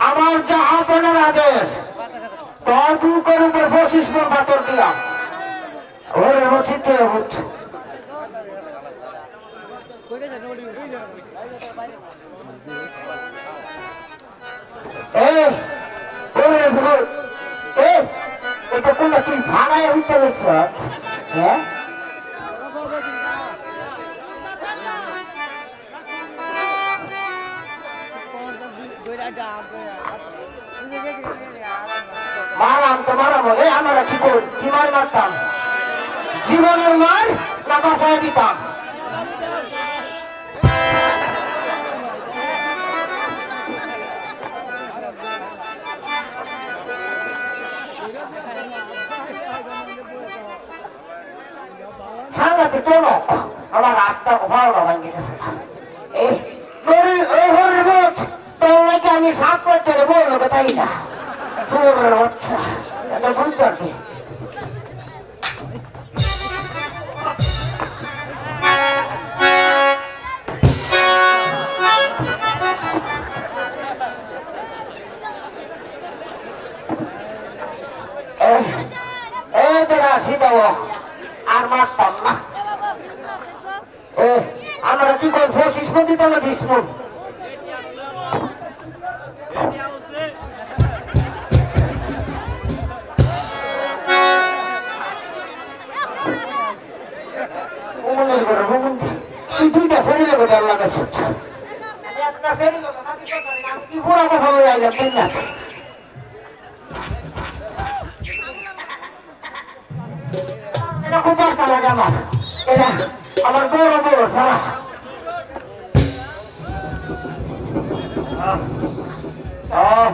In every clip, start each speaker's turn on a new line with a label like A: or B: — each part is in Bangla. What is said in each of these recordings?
A: আমার জাহাপনের আদেশ তোর উপর পঁচিশ মন পাথর দিলাম। ওর এই এটা কোন তুই ভাড়ায় হইতে হ্যাঁ? মারাম তো মারাম এ আমরা কি করি? কি মার মারতাম? জীবনের মার দিতাম? আমার আত্মা ভালো ভাঙি এই আমি সাপ করতে রে বলল তাই না। তোর বাচ্চা। এটা বুঝতে পারবি আর মারতাম না। আমরা কি করব? পঁচিশ মন দিতাম আমি কি পুরা কথা বলে যাইলাম তাই না এটা খুব কষ্ট লাগে আমার এটা আমার বড় বড় সারা আমার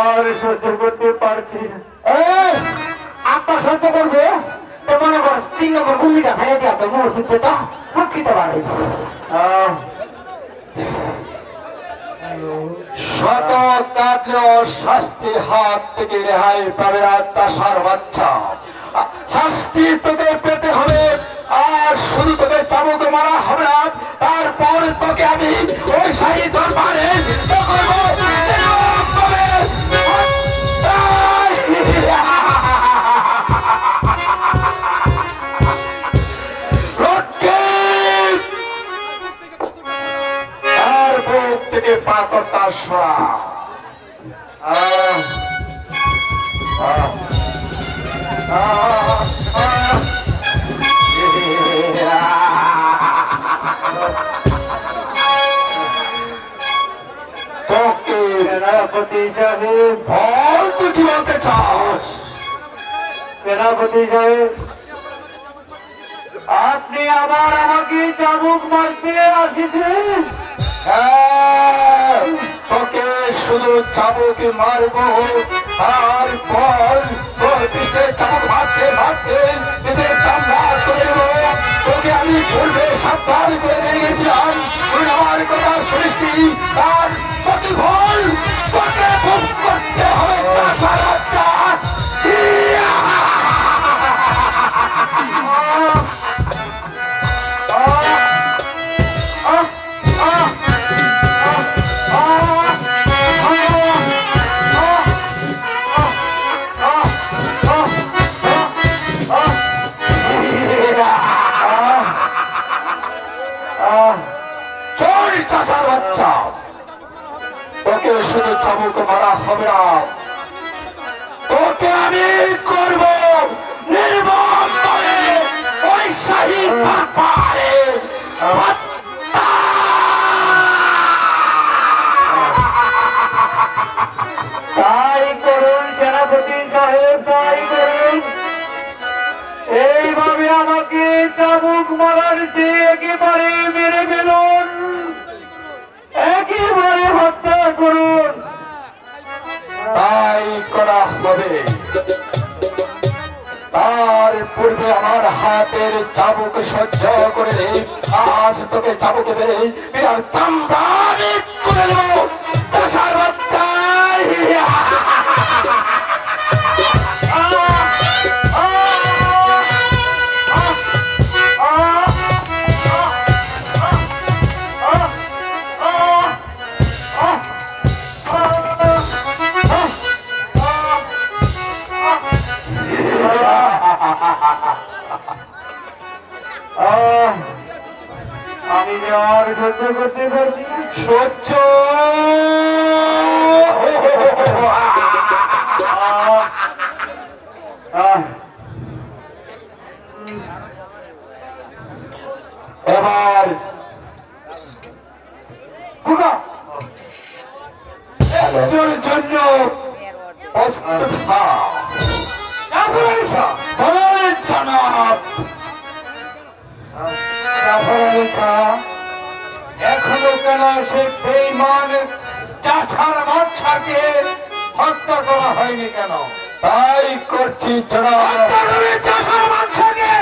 B: আর সহ্য করতে পারছি না।
A: সহ্য করবে? তো মনে কর তিন নম্বর গুলিটা ফেলে দিয়ে তো মোর ফুটকিতে পারে
C: শত কাটলেও শাস্তি হাত থেকে রেহাই পাবে না চাষার বাচ্চা। শাস্তি তোকে পেতে হবে আর শুরু তোকে চাবুক মারা হবে না তারপর তোকে আমি ওই শাহী দরবারে
B: আহ, আহ।
C: তোকে
B: সেনাপতি সাহেব।
C: বল তুই কি চাস?
B: সেনাপতি সাহেব আপনি আবার আমাকে চাবুক মারতে আসিছেন
C: হ্যাঁ, তোকে শুধু চাবুক মারবো। আর বল তোর পিঠে চাবুক মারতে মারতে পিঠে চামড়া দেবো। তোকে আমি পূর্বে সাবধান করে দিয়ে আমার কথা শুনিস তার প্রতিফল তোকে করতে হবে। চাষার চাবুক
B: মারার চেয়ে একেবারে মেরে ফেলুন, একেবারে হত্যা করুন।
C: তাই করা হবে।
D: তার পূর্বে আমার হাতের চাবুক সহ্য করে রে আজ তোকে চাবুকে বেড়ে বিরাট চামড়া করে দেবো।
B: আর করতে পারছি এখনও সে বেইমান চাষার বাচ্চাকে হত্যা করা হয়নি কেন?
D: তাই করছি
B: করে চাষার বাচ্চাকে!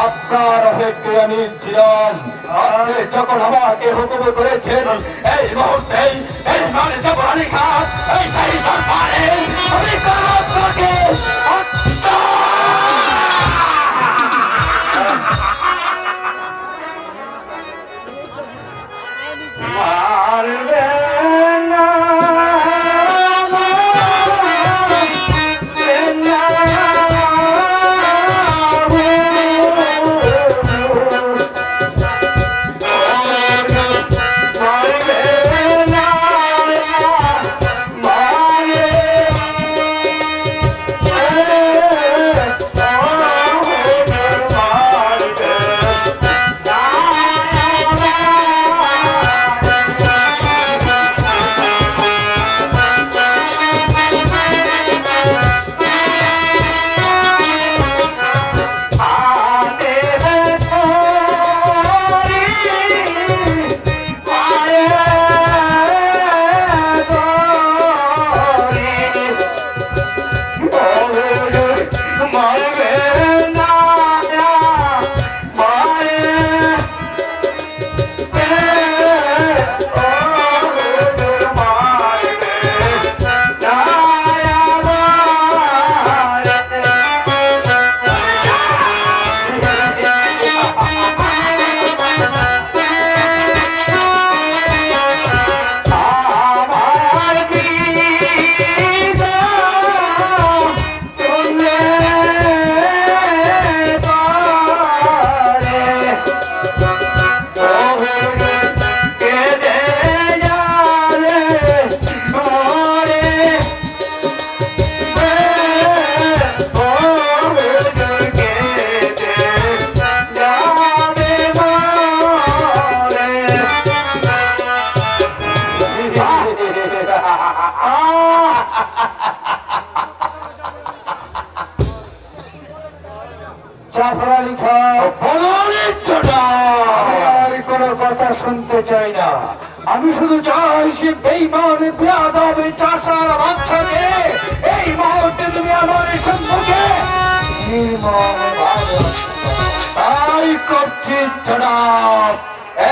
D: আপনার অপেক্ষে আমি আপনি যখন আমাকে হুকুম করেছেন এই মুহূর্তে এই মানে জবানি খান এই সেই দরবারে আমি
B: বেইমান বেয়াদবে চাষার বাচ্চাকে এই মুহূর্তে তুমি আমার সম্মুখে
D: তাই করছি জনাব,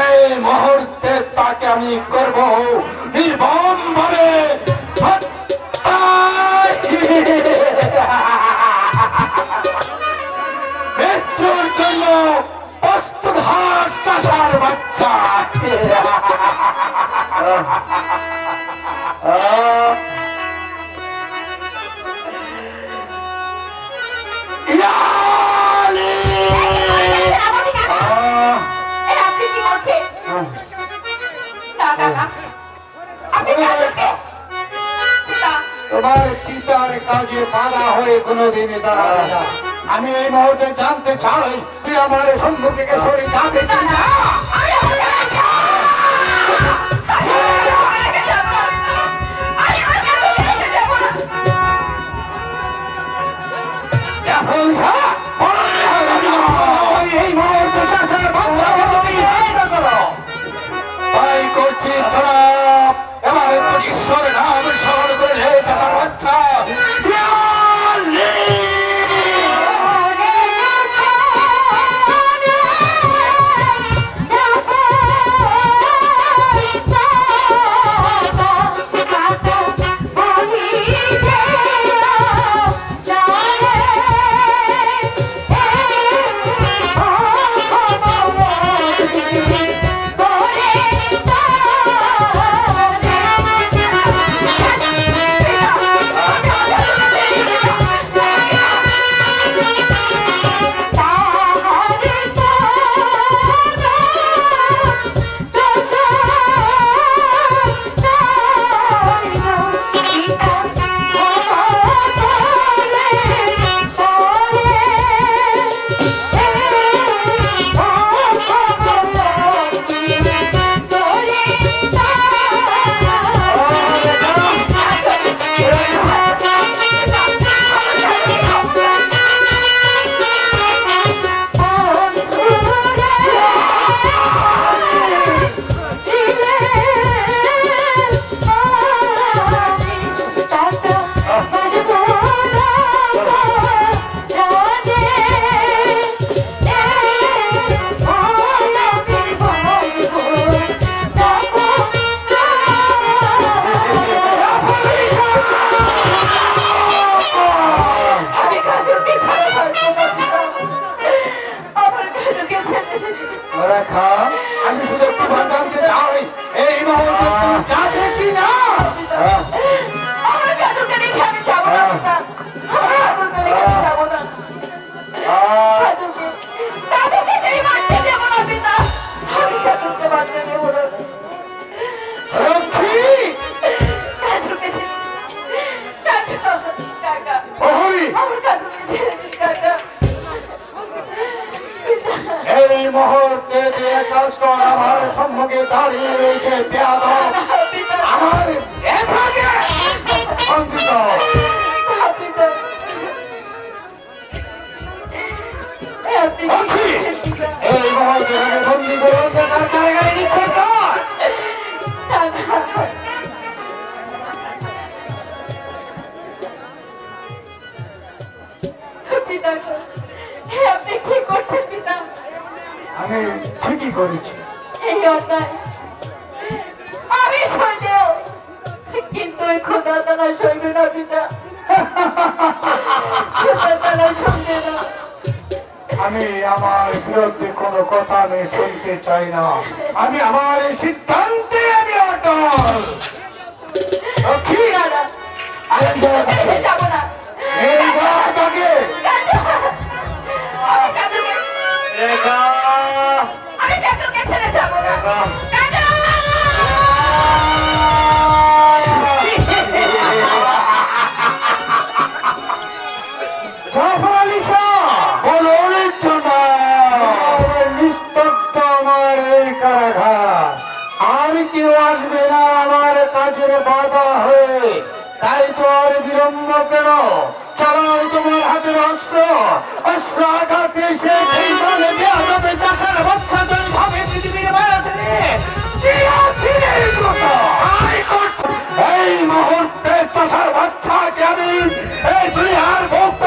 D: এই মুহূর্তে তাকে আমি করব নির্মম ভাবে মৃত্যুর জন্য প্রস্তুত হাস চাষার বাচ্চা।
B: তোমার পিতার কাজে বাধা হয়ে কোনোদিন দাঁড়াবে আমি এই মুহূর্তে জানতে চাই, তুই আমার সম্মুখ সরে যাবে
C: না
B: রয়েছে পেয়াদব আমার সঞ্চিত
E: পিতা আপনি
B: রক্ষী এই মুহূর্তে বন্দি করে তার কারাগারে নিক্ষেপ কর।
E: কাকা পিতা হে আপনি কি
B: আমি ঠিকই করেছি।
E: এই অন্যায়। সইবে না পিতা না।
B: আমি আমার বিরুদ্ধে কোনো কথা আমি শুনতে চাই না। আমি আমার এই সিদ্ধান্তে আমি অটল।
E: আমি
B: বিলম্ব কেন? চালাও তোমার হাতের অস্ত্র। অস্ত্র আঘাত এসে এইভাবে বেয়াদবে চাষের বাচ্চা যদি ভাবে পৃথিবীর
C: করছে। এই মুহূর্তে চাষার বাচ্চাকে আমি এই দুই হার থেকে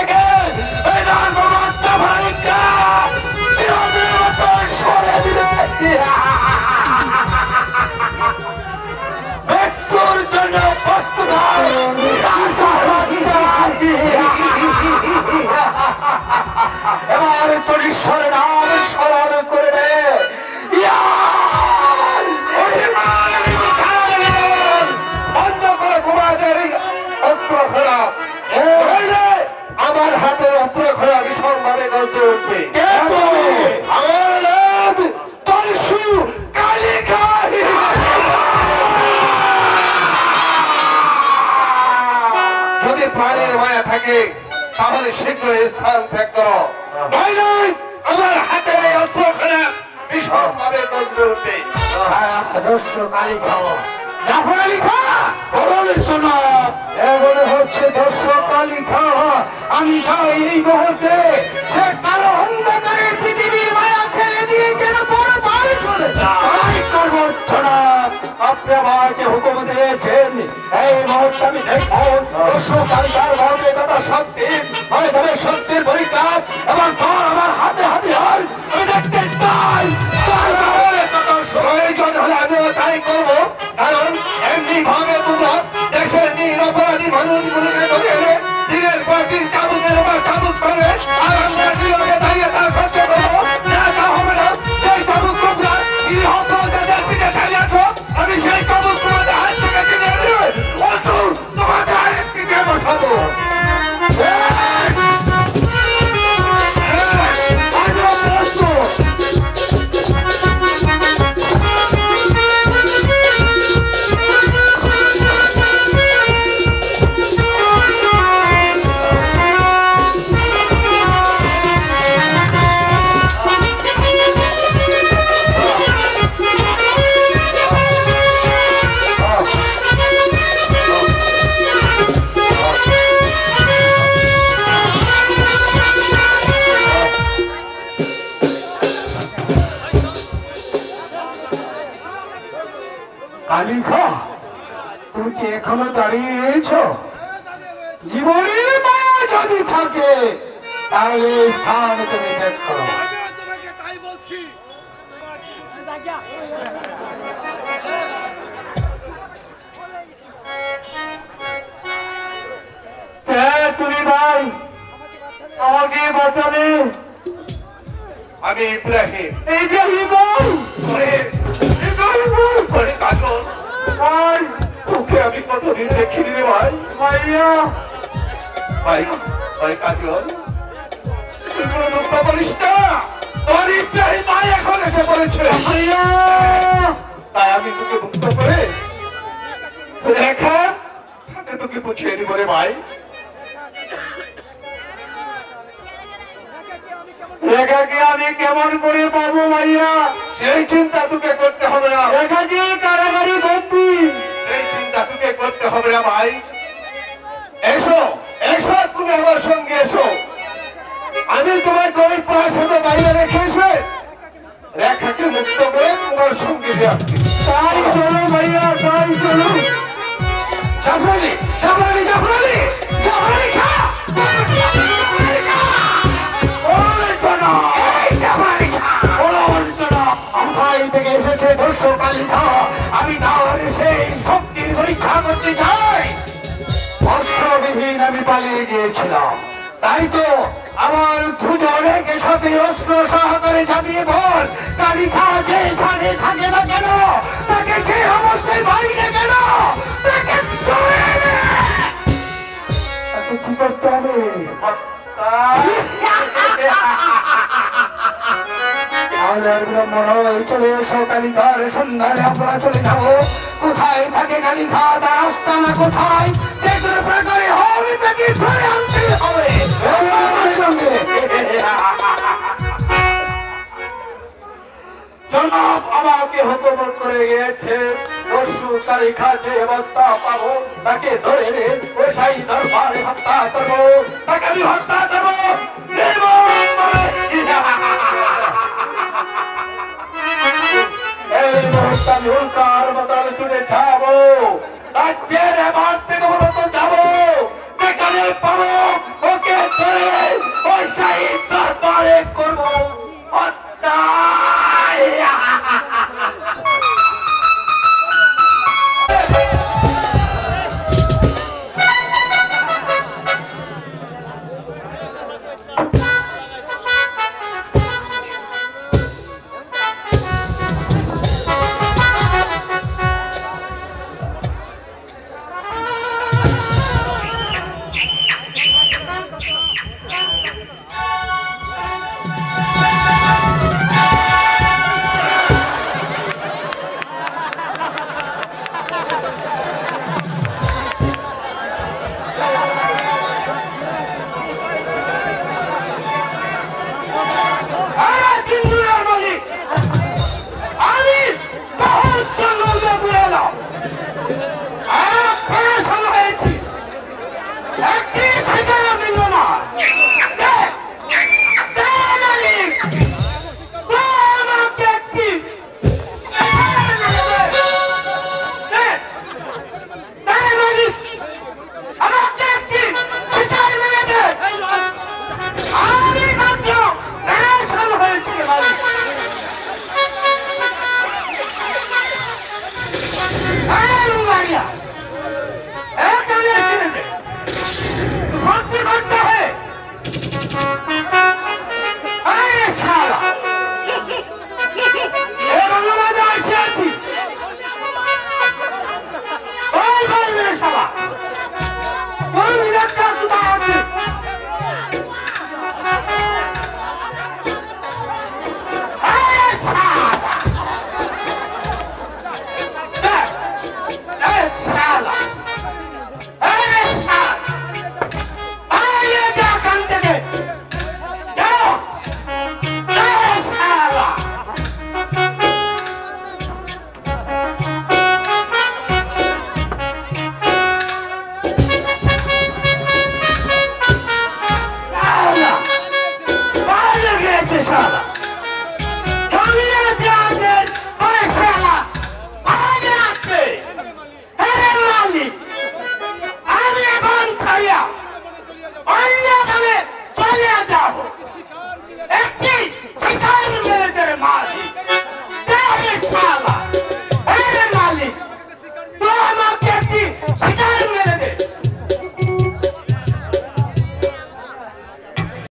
C: এবার তোর ঈশ্বরের নাম স্মরণ করে দে। ইয়া!
B: বন্ধ করে তোমাদের অস্ত্র নইলে আমার হাতে অস্ত্র ফেরা ভীষণ ভাবে গলতে উঠবে আমার নাম তলসু কালিকা
C: যদি প্রাণের মায়া থাকে তাহলে শীঘ্র স্থান
B: আদর্শ কালিকা জাফর আলী খা!
C: শোনা
B: এমন হচ্ছে দর্শক কালিকা আমি চাই এই মুহূর্তে সে কালো অন্ধকারের পৃথিবীর মায়া ছেড়ে দিয়ে যেন বড় বাড়ি চলে যায়।
C: আপনি আমাকে হুকুম দিয়েছেন। এই মুহূর্তে আমি দেখব। দর্শকারিতার ভৌতিকতা
B: চাবুক তুমি কি এখনও দাঁড়িয়ে রয়েছ? জীবনের মায়া যদি থাকে তাহলে স্থান তুমি ত্যাগ করো। তুমি ভাই? আমাকে বাঁচাবে
F: আমি ইব্রাহিম।
C: ইব্রাহিম
F: করে
C: ভাই!
F: তোকে আমি কতদিন দেখিনি রে ভাই।
C: ভাইয়া
F: ভাই ভাই কাজল তুই কোনো দুঃখ করিস না। তোর ইব্রাহিম ভাই এখন এসে পড়েছে।
C: ভাইয়া
F: তাই আমি তোকে মুক্ত করে রেখা সাথে তোকে বুঝিয়ে দিব রে ভাই।
C: রেখাকে আমি কেমন করে পাবো ভাইয়া
F: সেই চিন্তা তোকে করতে হবে না।
C: রেখাকে কারাগারি বন্দি?
F: তোকে করতে হবে না ভাই এসো এসো, তুমি আমার সঙ্গে এসো। আমি তোমার ওই পড়াশোনা বাইরে রেখে এসে রেখাকে মুক্ত করে তোমার সঙ্গে
C: তাই চলো ভাইয়া, তাই চলো
F: খা!
B: গিয়েছিলাম তাই তো আমার দুজনেকে সাথে অস্ত্র সহকারে চাপিয়ে বল কালিকা যেখানে থাকে না কেন? তাকে যে অবস্থায় বাইরে কেন? তাকে তাকে কি করতে হবে? তাহলে আর বিলম্ব নয়, চলে এসো কালিকার সন্ধানে আমরা চলে যাব। কোথায় থাকে কালিকা তার আস্তানা কোথায়?
C: জনাব আমাকে হতবর করে গিয়েছে তারিখা যে অবস্থা পাবো, তাকে ধরে হত্যা করব, তাকে আমি হত্যা করব হত্যা।